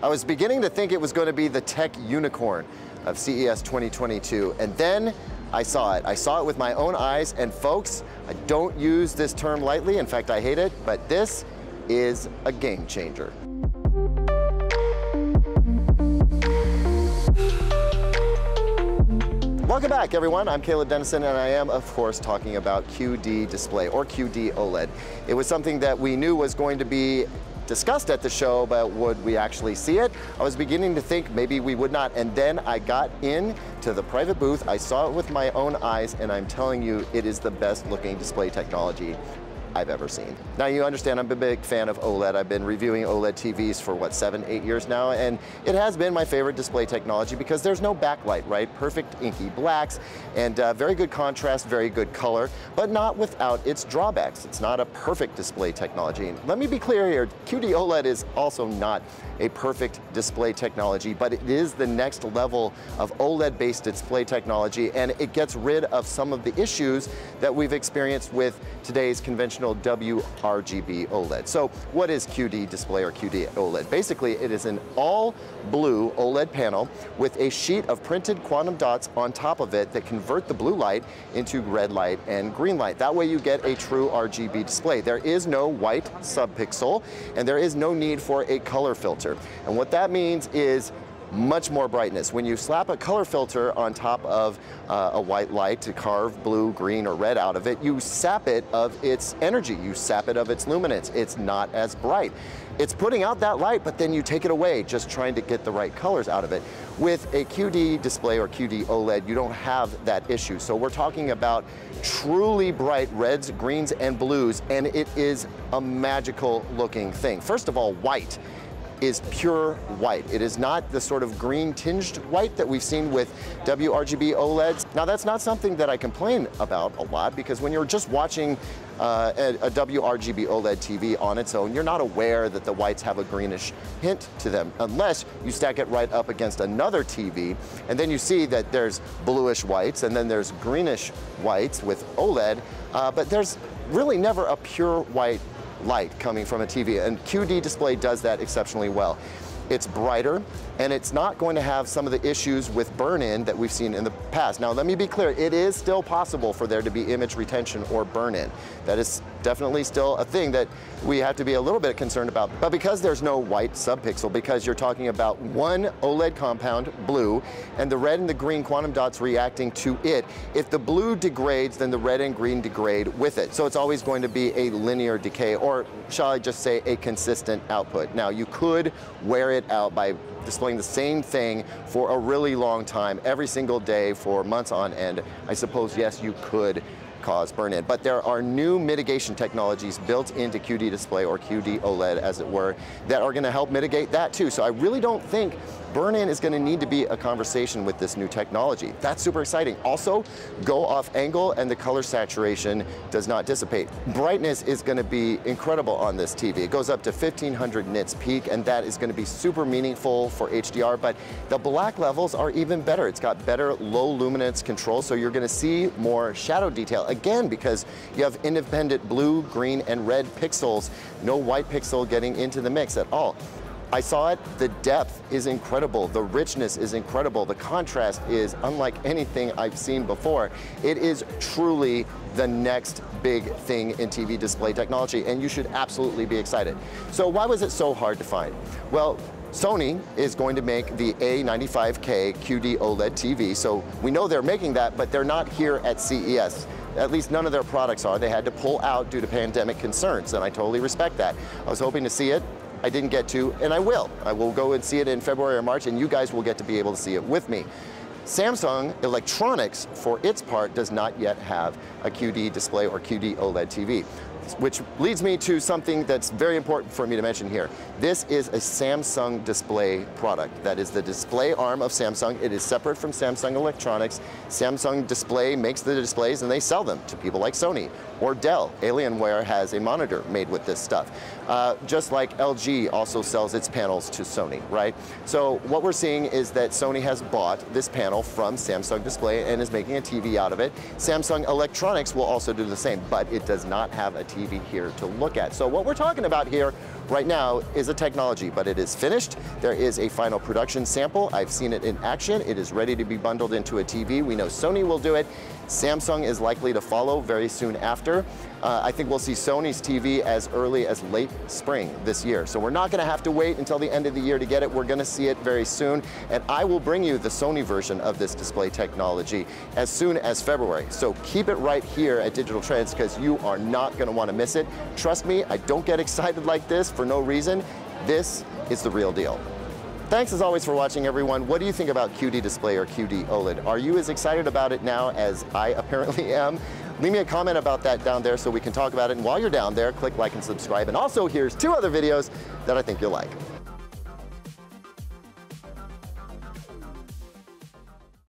I was beginning to think it was going to be the tech unicorn of CES 2022, and then I saw it. I saw it with my own eyes, and folks, I don't use this term lightly. In fact, I hate it, but this is a game changer. Welcome back, everyone. I'm Caleb Denison, and I am, of course, talking about QD Display, or QD OLED. It was something that we knew was going to be discussed at the show, but would we actually see it? I was beginning to think maybe we would not, and then I got in to the private booth. I saw it with my own eyes, and I'm telling you, it is the best looking display technology I've ever seen. Now you understand I'm a big fan of OLED. I've been reviewing OLED TVs for what, seven, eight years now, and it has been my favorite display technology because there's no backlight, right? Perfect inky blacks and uh, very good contrast, very good color, but not without its drawbacks. It's not a perfect display technology. Let me be clear here, QD OLED is also not a perfect display technology, but it is the next level of OLED-based display technology, and it gets rid of some of the issues that we've experienced with today's conventional WRGB OLED. So what is QD display or QD OLED? Basically, it is an all blue OLED panel with a sheet of printed quantum dots on top of it that convert the blue light into red light and green light. That way you get a true RGB display. There is no white subpixel, and there is no need for a color filter. And what that means is much more brightness. When you slap a color filter on top of uh, a white light to carve blue, green, or red out of it, you sap it of its energy, you sap it of its luminance. It's not as bright. It's putting out that light, but then you take it away, just trying to get the right colors out of it. With a QD display or QD OLED, you don't have that issue. So we're talking about truly bright reds, greens, and blues, and it is a magical looking thing. First of all, white is pure white. It is not the sort of green tinged white that we've seen with WRGB OLEDs. Now that's not something that I complain about a lot because when you're just watching uh, a, a WRGB OLED TV on its own, you're not aware that the whites have a greenish hint to them unless you stack it right up against another TV and then you see that there's bluish whites and then there's greenish whites with OLED, uh, but there's really never a pure white light coming from a TV, and QD display does that exceptionally well. It's brighter, and it's not going to have some of the issues with burn-in that we've seen in the past. Now, let me be clear, it is still possible for there to be image retention or burn-in. That is definitely still a thing that we have to be a little bit concerned about. But because there's no white subpixel, because you're talking about one OLED compound, blue, and the red and the green quantum dots reacting to it, if the blue degrades, then the red and green degrade with it. So it's always going to be a linear decay, or shall I just say a consistent output. Now, you could wear it out by displaying the same thing for a really long time, every single day for months on end. I suppose, yes, you could cause burn-in. But there are new mitigation technologies built into QD display or QD OLED as it were that are going to help mitigate that too. So I really don't think burn-in is going to need to be a conversation with this new technology. That's super exciting. Also, go off angle and the color saturation does not dissipate. Brightness is going to be incredible on this TV. It goes up to 1500 nits peak and that is going to be super meaningful for HDR, but the black levels are even better. It's got better low luminance control, so you're going to see more shadow detail. Again, because you have independent blue, green, and red pixels, no white pixel getting into the mix at all. I saw it, the depth is incredible, the richness is incredible, the contrast is unlike anything I've seen before. It is truly the next big thing in TV display technology, and you should absolutely be excited. So why was it so hard to find? Well, Sony is going to make the A95K QD OLED TV, so we know they're making that, but they're not here at CES at least none of their products are. They had to pull out due to pandemic concerns, and I totally respect that. I was hoping to see it. I didn't get to, and I will. I will go and see it in February or March, and you guys will get to be able to see it with me. Samsung Electronics, for its part, does not yet have a QD display or QD OLED TV. Which leads me to something that's very important for me to mention here. This is a Samsung display product. That is the display arm of Samsung. It is separate from Samsung Electronics. Samsung Display makes the displays and they sell them to people like Sony or Dell. Alienware has a monitor made with this stuff. Uh, just like LG also sells its panels to Sony, right? So what we're seeing is that Sony has bought this panel from Samsung Display and is making a TV out of it. Samsung Electronics will also do the same, but it does not have a TV here to look at. So what we're talking about here right now is a technology, but it is finished. There is a final production sample. I've seen it in action. It is ready to be bundled into a TV. We know Sony will do it. Samsung is likely to follow very soon after. Uh, I think we'll see Sony's TV as early as late spring this year. So we're not going to have to wait until the end of the year to get it. We're going to see it very soon. And I will bring you the Sony version of this display technology as soon as February. So keep it right here at Digital Trends because you are not going to want to miss it. Trust me, I don't get excited like this for no reason. This is the real deal. Thanks as always for watching everyone. What do you think about QD Display or QD OLED? Are you as excited about it now as I apparently am? Leave me a comment about that down there so we can talk about it. And while you're down there, click like and subscribe. And also here's two other videos that I think you'll like.